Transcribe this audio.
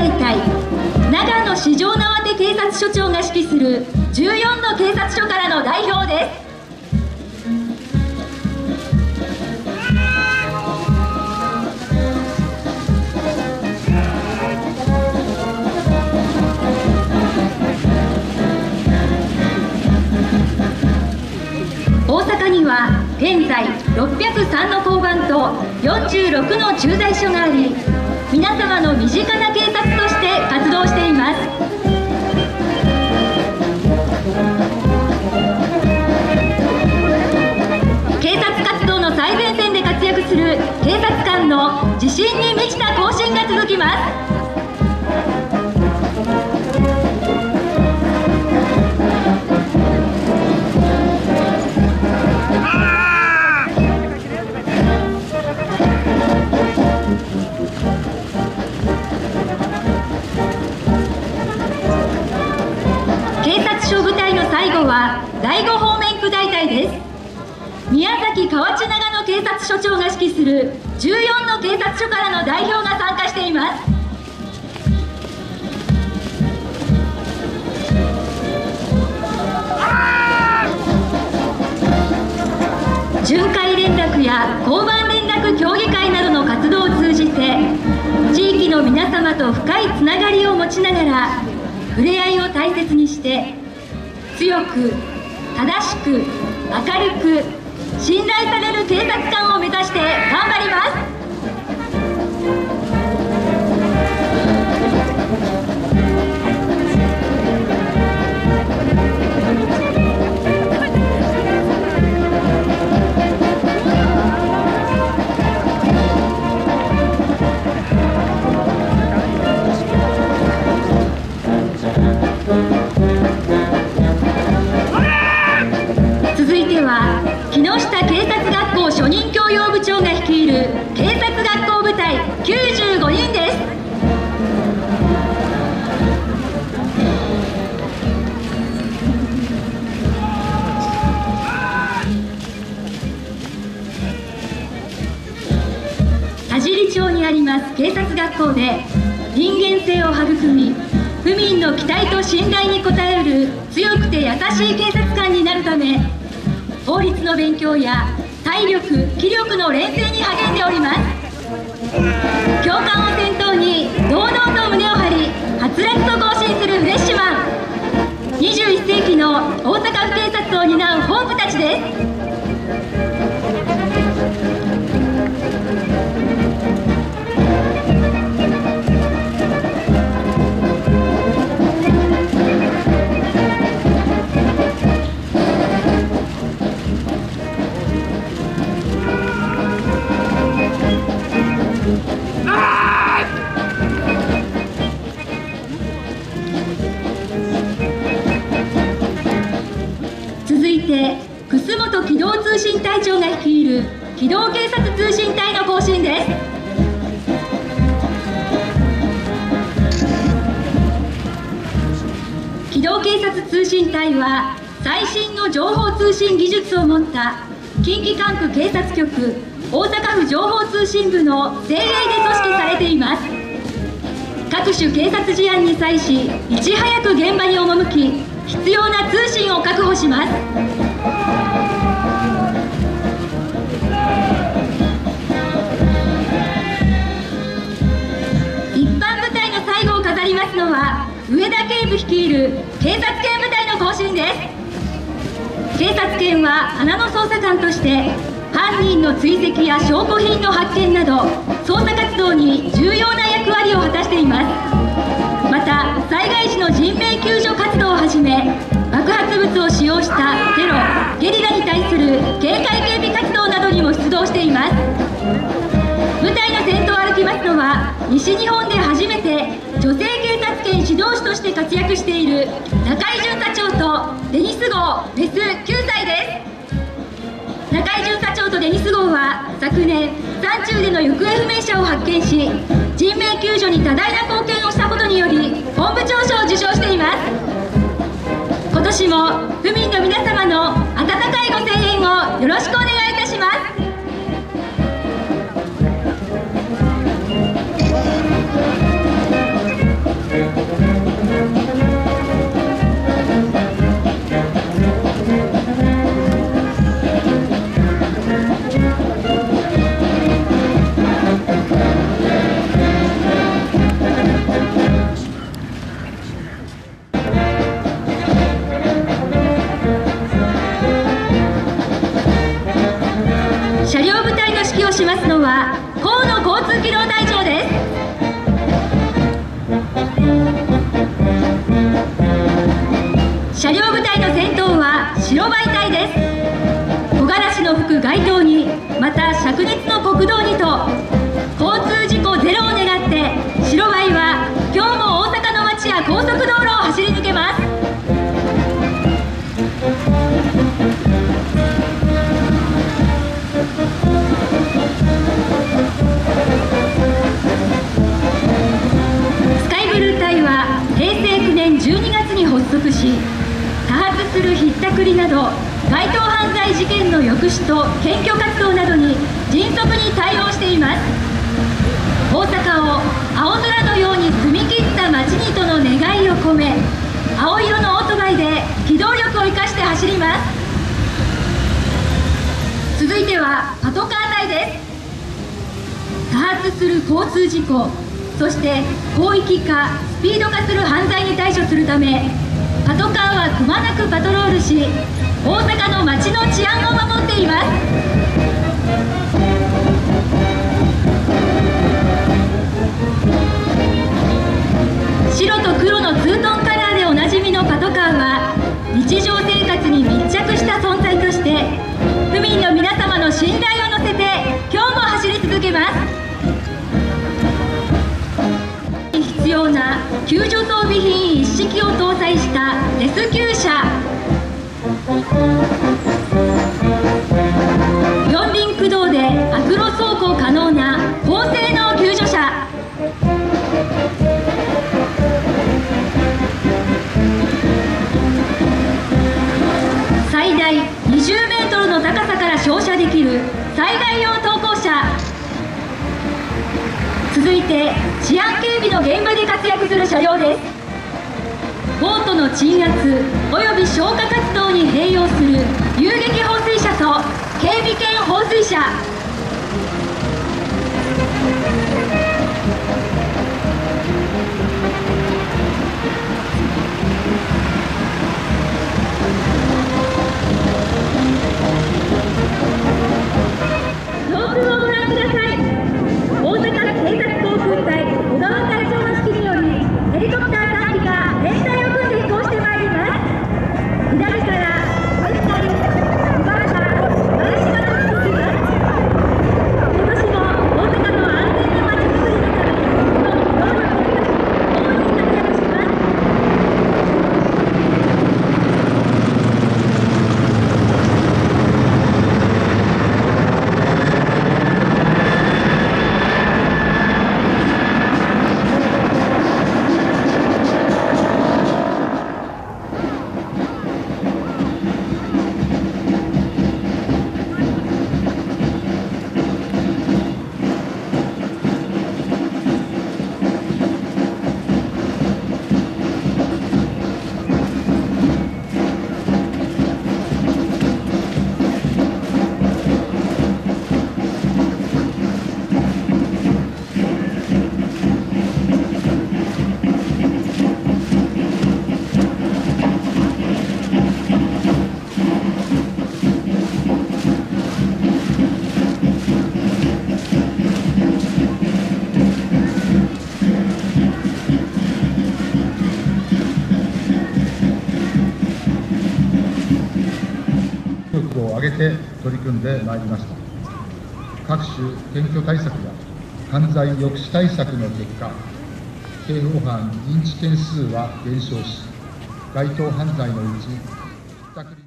大隊長野四条縄手警察署長が指揮する14の警察署からの代表です。大阪には現在603の交番と46の駐在所があり皆様の身近な動しています。警察活動の最前線で活躍する警察官の自信に満ちた行進が続きます。野警察署長が指揮する14の警察署からの代表が参加しています。巡回連絡や交番連絡協議会などの活動を通じて地域の皆様と深いつながりを持ちながら触れ合いを大切にして強く正しく明るく信頼される警察官を目指して頑張ります。警察学校初任教養部長が率いる警察学校部隊95人です。田尻町にあります警察学校で人間性を育み府民の期待と信頼に応える強くて優しい警察官になるため法律の勉強や体力気力の練成に励んでおります。教官を先頭に堂々と胸を張りはつらつと行進するフレッシュマン。21世紀の大阪府警察を担う本部たちです。信隊長が率いる機動警察通信隊の行進です。機動警察通信隊は最新の情報通信技術を持った近畿管区警察局大阪府情報通信部の精鋭で組織されています。各種警察事案に際しいち早く現場に赴き必要な通信を確保します。上田警部率いる警察犬部隊の行進です。警察犬は花の捜査官として犯人の追跡や証拠品の発見など捜査活動に重要な役割を果たしています。また災害時の人命救助活動をはじめ爆発物を使用したテロゲリラに対する警戒警備活動などにも出動しています。部隊の先頭を歩きますのは西日本でして活躍している中井巡査長とデニス号メス9歳です。中井巡査長とデニス号は昨年山中での行方不明者を発見し人命救助に多大な貢献をしたことにより本部長賞を受賞しています。今年も府民の皆様の温かいご声援をよろしくお願いします。車両部隊の先頭は白バイ隊です。対応しています。大阪を青空のように澄み切った街にとの願いを込め青色のオートバイで機動力を生かして走ります。続いてはパトカー隊です。多発する交通事故そして広域化スピード化する犯罪に対処するためパトカーはくまなくパトロールし大阪の街の治安を守っています。と黒のツートンカラー続いて治安警備の現場で活躍する車両です。ボートの鎮圧および消火活動に併用する遊撃放水車と警備犬放水車。力を挙げて取り組んでまいりました。各種検挙対策や犯罪抑止対策の結果刑法犯認知件数は減少し該当犯罪のうちひったくり